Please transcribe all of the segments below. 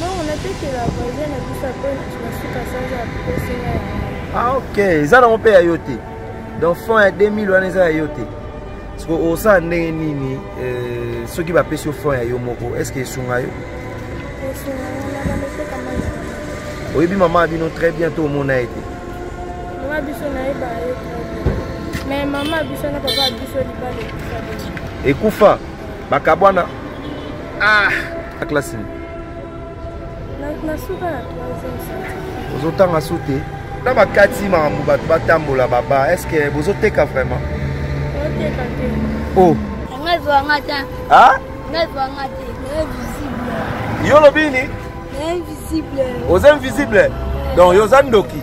Non, on a fait que la voisine a dit ça pour la suite à ça, j'ai appris que Ah ok, eza nango mpe ya yo te donc fond ya 2000 wana eza ya yo te soki osala ndenge nini euh, soki bapesi yo fond ya yo moko est ce que esunga yo oyebi mama ya bino très bien to omona ye te mama biso nayeba ye mais mama biso na papa biso libala ekufa bakabwana ah na classe nini nasuka na troisième scientifique ozotanga su te na bakati makambo bato batambola baba estce bozoteka vraiment oteka te o oh. nga ezwanga te a nga ezwanga te invisible yo olobi nini invisible oza invisible donc yo oza ndoki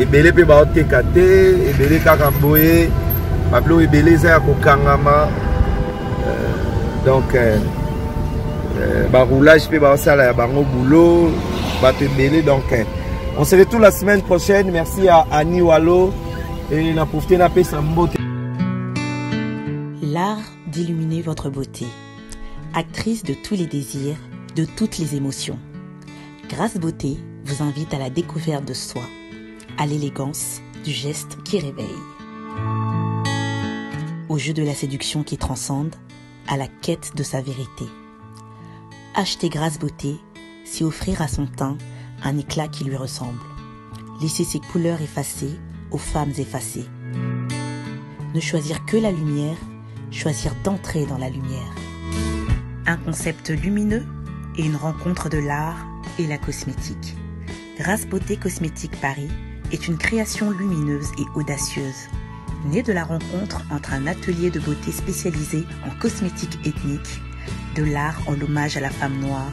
ebele mpe baoteka te ebele kaka boye babilo ebele eza ya kokangama euh, donc euh, euh, baroulage mpe baosala ya bango boulot bato ebele donc on se retrouve la semaine prochaine merci à annie walo et na profite napesa mbote l'art d'illuminer votre beauté actrice de tous les désirs de toutes les émotions Grâce Beauté vous invite à la découverte de soi, à l'élégance du geste qui réveille, au jeu de la séduction qui transcende, à la quête de sa vérité. Acheter Grâce Beauté, s'y offrir à son teint un éclat qui lui ressemble. Laisser ses couleurs effacées aux femmes effacées. Ne choisir que la lumière, choisir d'entrer dans la lumière. Un concept lumineux et une rencontre de l'art et la cosmétique. Grâce Beauté Cosmétique Paris est une création lumineuse et audacieuse, née de la rencontre entre un atelier de beauté spécialisé en cosmétique ethnique, de l'art en l'hommage à la femme noire,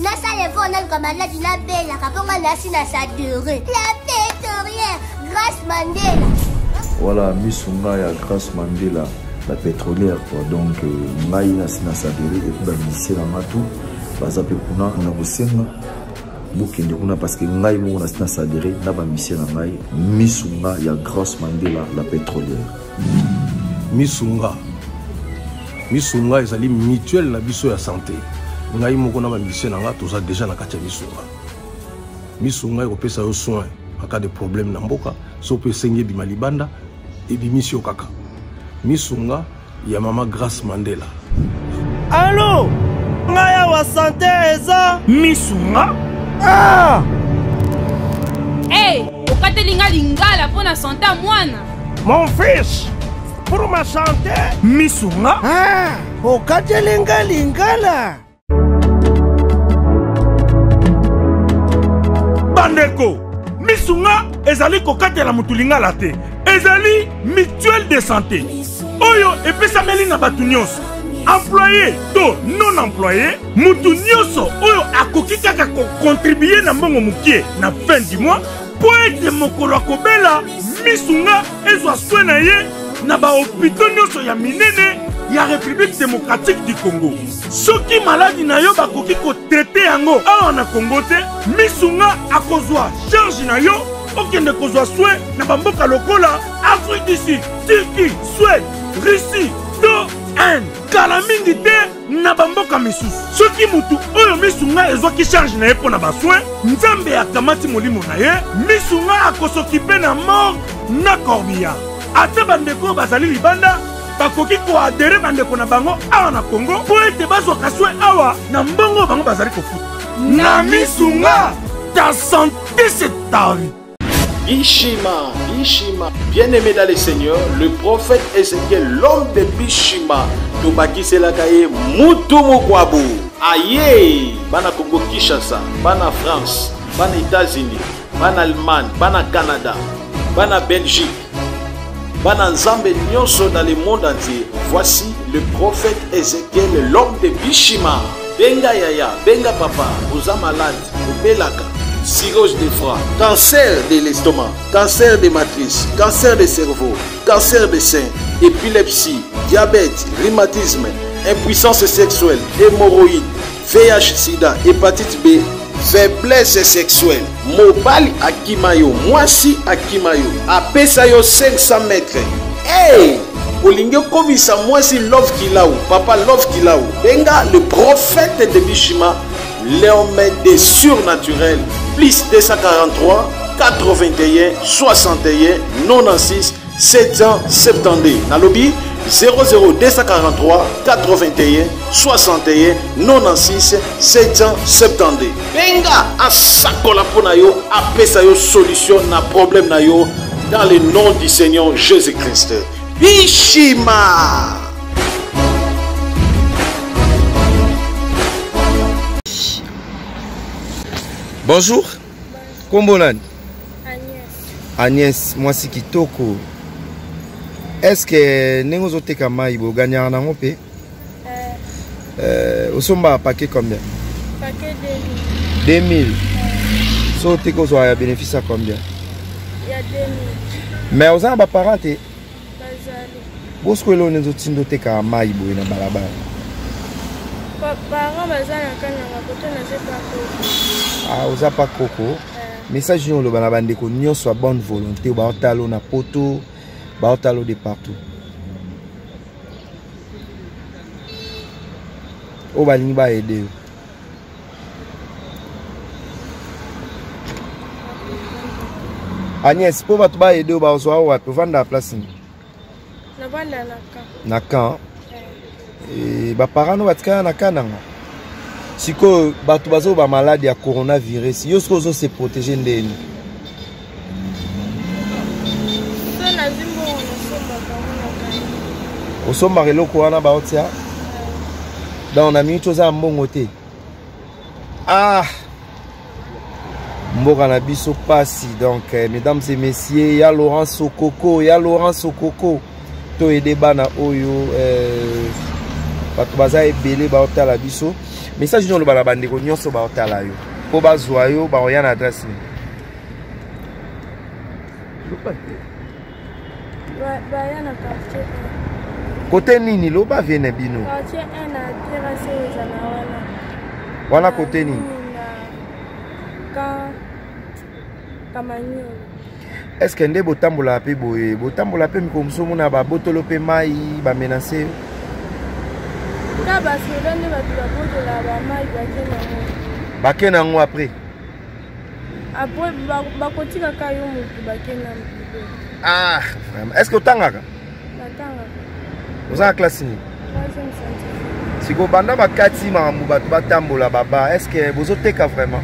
nasala efo naluka maladi nabelaka mpo ngai nasi na sadure la pétrolière grace mandela voilà misu ngai ya grace mandela la pétrolière quoi donc euh, ngai nasi na sadure epuis bamisie na nga tout baza mpe kuna na kosenga bokende kuna parceke ngai moko nasi na sadure na bamisie na ngai misu nga ya grace mandela la pétrolière misunga misunga ezali mutuelle na biso ya sante ngai moko na bamisie na ngai toza deja na kati ya misunga misunga ekopesa yo soin aka de problème na mboka so mpe esengi ebima libanda ebimisi yo kaka misunga ya mama grace mandela Allô Ngai awa sante eza misu nga ah! Hey, okateli nga lingala mpo na sante ya mwana Mon fils pour ma santé misu nga ah! okateli nga lingala bandeko misu nga ezali kokatela motu lingala te ezali mutuelle de santé oyo epesameli na bato nyonso employe to non employe motu nyonso oyo akoki kaka kokontribue na mbongo mokie na fin du mois mpo ete mokolo akobela misu nga ezwa swe na ye na bahopito nyonso ya minene ya république démocratique du congo soki maladi na yo bakoki kotrete yango awa na kongo te misu nga akozwa charge na yo okende kozwa soin na bamboka lokola afrique du sud turquie suède russie to inde kala mingi te na bamboka misusu soki motu oyo misu ngai ezwaki charge na ye mpo na basoin nzambe akamati molimo na ye misu ngai akosokipe na mort na corbillard ata bandeko oyo bazali libanda bakoki koadere bandeko na bango awa na congo mpo ete bazwaka swe awa na mbongo bango bazali kofuta na misu nga ta sante se ta vie Bishima, Bishima. Bien-aimé dans le Seigneur, le prophète Ézéchiel, l'homme de Bishima, tobakiselaka ye mutu mokwabu aye bana kongo kinshasa bana france bana états-unis bana allemagne bana canada bana belgique dans le monde entier voici le prophète ézéchiel l'homme de bishima benga yaya benga papa êtes malade obelaka cirrhose de foie cancer de l'estomac cancer de matrice cancer de cerveau cancer de seins épilepsie diabète rhumatisme impuissance sexuelle hémorroïde VIH sida, hepatite B, faiblesse sexuelle. Mobali akima yo, mwasi akima yo, apesa yo 500 mètres. Hey! olingi okomisa mwasi love kilau papa love kilau benga le prophète de bishima l'homme des surnaturel plus 243 81 61 96 772 nalobi 00243816196 benga asakola mpo na yo apesa yo solution na problème na yo dans le nom du seigneur jésus christ bishima bonjour Kombo nani? Agnès. Agnès, mwasi kitoko. Est-ce que ndenge ozoteka mai bo gagnaka nango mpe? Euh. Euh, osombaka paquet combien? Paquet 2000. 2000. Euh. So oteka ozwaka ya bénéfice ya combien? Ya 2000. Mais oza na ba parents te? bosco elonde ezotinda otekaka mai boye na balabala ah, oza pa koko eh. message nini oloba na bandeko nyonso ya bonne volonté baotalo na poto baotalo de partout oyo balingi baede yo agnès mpo bato baede oyo bazwa wapi ovanda place nini na camp eh. eh, baparent no batikala na camp nanga sikoyo bato bazoba maladi ya coronavirus yo soki ozo se protege ndeni osombaka eloko wana baotia donc na mingi toza ya mbongo te ah mboka na biso pasi donc eh, mesdames et messieurs ya laurent sokoko ya laurent sokoko to ede bana oyo eh, bato baza ebele baotala biso message nini oloba na bandeko nyonso baotala yo mpo bazwa yo baoya na adresse nini baya na quartier kote nini loba vie na bino quartier 1 na terrasse oyo ezala wana wana kote nini kamanyolo est ce que nde botambolaka mpe boye botambola mpe mikolo mosusu omona babotolo mpe mai bamenase yo ka basoda nde bato babotolaka bamai bake nango bake nango après Après bakotika ka yo mutu bakenda mutu. Ah, vraiment. Est-ce que otangaka? Natangaka. Oza na classe nini? Troisième scientifique. Siko banda bakati makambo bato batambola baba, est-ce que bozoteka vraiment?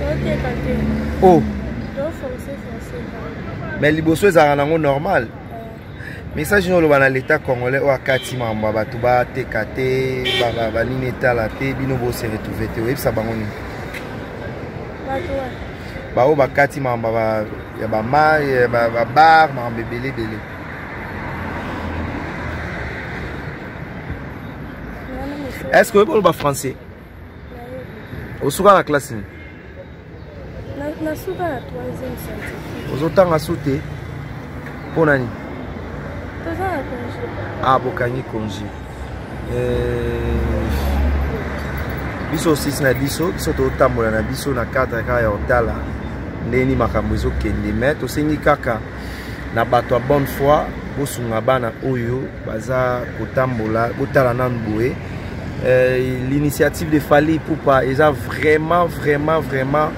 Toteka te. Oh. To forcer forcer. Mais liboso ezalaka nango normal. Euh. message nini oloba na leta congolais oyo akati makambo ya bato bateka te banini etala te bino bose retrouve te oyebisa bango nini baoyo bakati makambo ya babar makambo ebele ebele est ce que oyebi oloba français osuka na classe nini nasuka na 3e scientifique ozotanga su te mpo na nini toza na conge ah bokangi conge eh, biso osisi na biso biso totambola na biso na cadre kaka ya otala ndeni makambo ezokende me tosengi kaka na bato ya bonne foi bosunga bana oyo baza kotambola botala nanu boye euh, l'initiative de fali poupa eza vraiment vraiment vraiment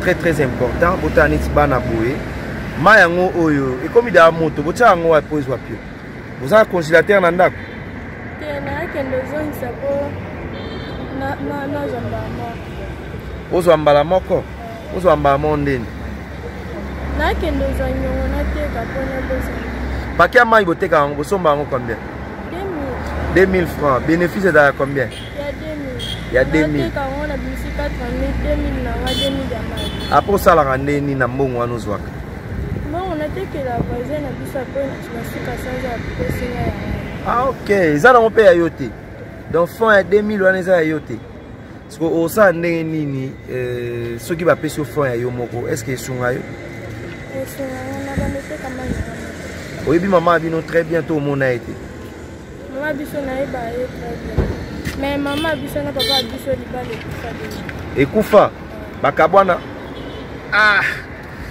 très très important botala neti bana boye mai yango oyo ekomi daa moto botya yango wapi po ezwa pio bozala congélateur na ndako ozwa mbala moko ozwa mbala moko ndeni nakende ozwa nyongo nateka mpo nabozala pake ya mai botekaka yango bosomba yango combien 2000 francs bénéfice ezala combien ya 2000 apres osalaka nde nini na mbongo wana ozwaka ah ok eza nango mpe ya yo te donc fond ya 2000 wana eza ya yo te siko osala ndenge nini eh, soki bapesi yo franc ya yo moko estce esunga yo oyebi mama ya bino très bien to omona ye te mama biso nayeba ye très bien mais mama biso na papa biso libala ekufa ekufa bakabwana ah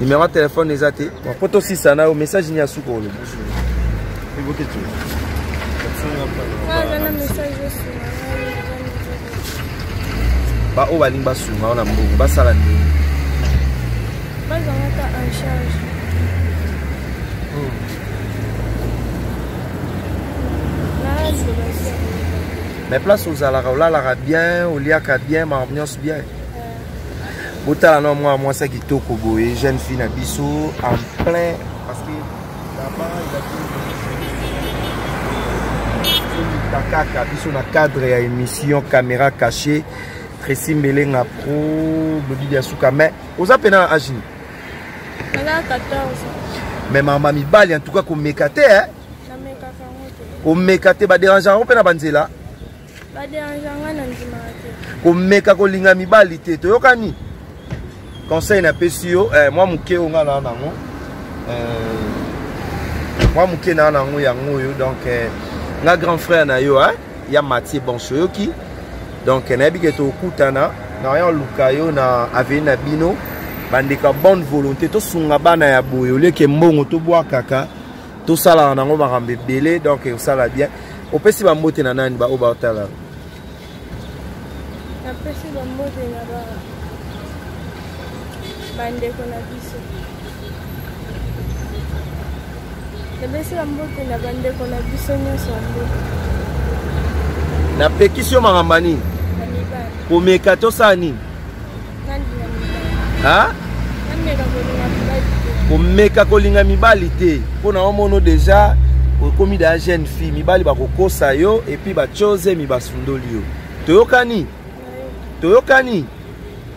Numéro de téléphone eza te. Bon, poto sisa na message ni asuko olobi. Evoke tu. Ah, na message aussi. Ba o balingi basunga na mbongo basala nini? Bazanga ta en charge. Oh. Là, c'est mais place ozalaka olalaka bien oliaka bien makambo nyonso bien botala na mwana mwasi ya kitoko boye jeune fille na biso en plein parce que kaka biso na cadre ya émission caméra cachée Tracy Mbelenga Pro, Bobby Diasuka. Mais, aux appels à Agine. Mais maman Mibali, en tout cas, qu'on m'écate, hein. komeka te baderangeaka ngo mpe na banzela komeka kolinga mibali te toyokani conseil napesi yo eh, mwa moke oyo ngai naa nango eh, mwa moke naa nango yango oyo donc eh, nga grand frère na yo eh, ya matie bonso oyoki donc eh, nayebi ke tokutana naoya oluka yo na aveni na bino bandeka bonne volonté tosunga bana ya boye oleke mbongo tobwakaka tosalaka nango makambo ebele donc ekosala bien opesi bambote na nani baoyo baotala napesi bambote na bandeko na biso napesi bambote na bandeko na biso nyonso ya mboka napekisi yo makambo nini komeka tosala nini komeka kolinga mibali te mpo na omono deja okomi da jeune fille mibali bakokosa yo epuis bacoze mi basundoli yo toyokani toyokani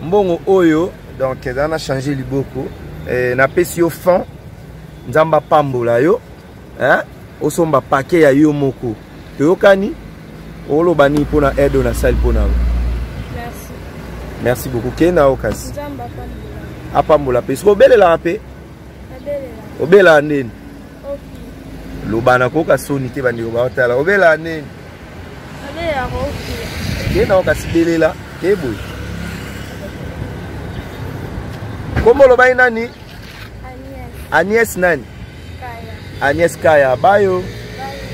mbongo oyo donc eza na change liboko eh, napesi yo fond nzambe apambola yo eh? osomba pake ya yo moko toyokani oloba nini mpo na aide oyo nasali mpo na yo merci beaucoup kei na yo kasi apambola mpe soki obelelaka mpe obelaka ndeni loba nakoyoka soni te bandeko baotala obelaka ndeni kei na yo kasi belela te boye kombo olobaki nani agnès nani Agnès Kaya Bayo.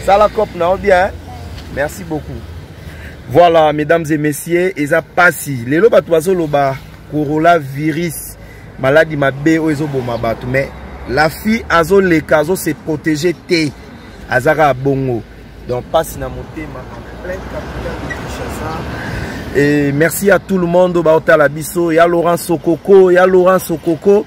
Sala cop na bien. Merci beaucoup. Voilà, mesdames et messieurs, eza pasi. Lelo bato bazoloba coronavirus, maladie mabe oyo ezoboma bato, mais la fille azoleka azo se protéger te. Azaka bongo. Donc pasi na motema en plein capital de Kinshasa. Et merci à tout le monde, Baotala Bisso, ya Laurent Sokoko, ya Laurent Sokoko.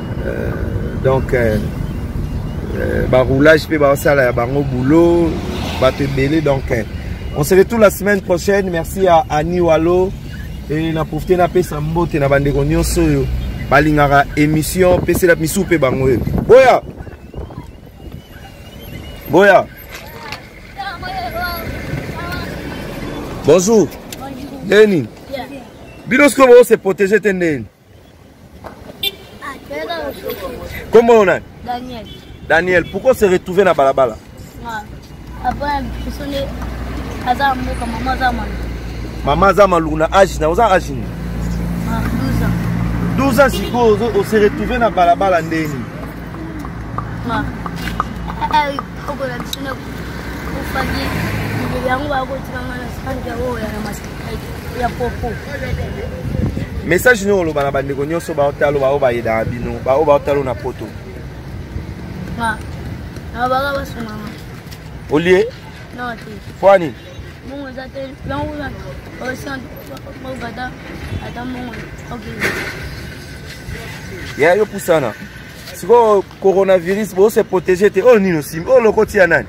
euh, donc euh, euh, ba roulage pe ba sala ya bango boulot ba te belé donc euh, on se retrouve la semaine prochaine merci à Annie Walo et na profiter na pesa mbote na bande ko nyoso yo balingaka émission pesa la misu pe bango yo boya boya bonjour Denis bino sikoyo boko se protéger te ndeni Comment on a Daniel. Daniel, pourquoi se retrouver dans Balabala Après, Maman Zamaluna, âge, na oza âge 12 ans sikoyo ose retrouve na balabala ndeni okola biso na kofaki yango bakotika ngai na sanke oyo ya na masiki ya popo message nini oloba na bandeko nyonso baotalo baoyo bayedaka bino baoyo baotalo na poto nabaka basungama olie mpo nini mbongo eza te yango kuna osibata ata mbongo okende ya yo pusana sikoyo coronavirus bo se protéger te oyo nini osimbi oyo olokoti ya nani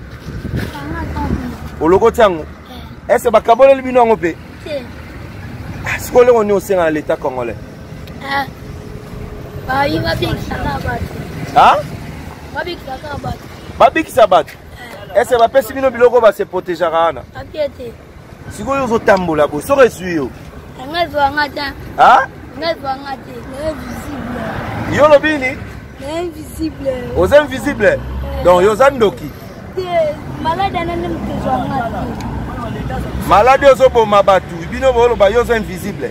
olokoti yango ese eh. bakaboleli bino yango mpe ah, sikoyo oleko nini osenga na leta congolais eh. babikisa bato ese eh. bapesi bino biloko base protegeaka wana sikoyo ozotambola bo soki ezwi yo nga ezwanga te nga ezwanga te yo olobi nini oza invisible donc yo oza ndoki maladi ozoboma bato bino booloba yo oza invisible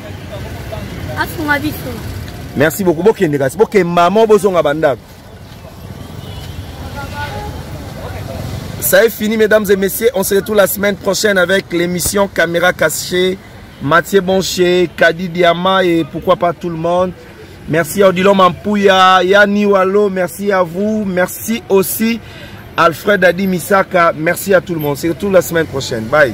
asunga biso merci beaucoup bokende kasi bokemba mo bozonga bandako Ça est fini, mesdames et messieurs. On se retrouve la semaine prochaine avec l'émission Caméra Cachée. Mathieu Boncher, Kadi Diama et pourquoi pas tout le monde. Merci à Odilon Mampouya, Yanni Wallo, merci à vous. Merci aussi Alfred Adi Misaka. Merci à tout le monde. se retrouve la semaine prochaine. Bye.